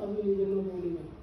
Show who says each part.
Speaker 1: Sabi ni General Molina.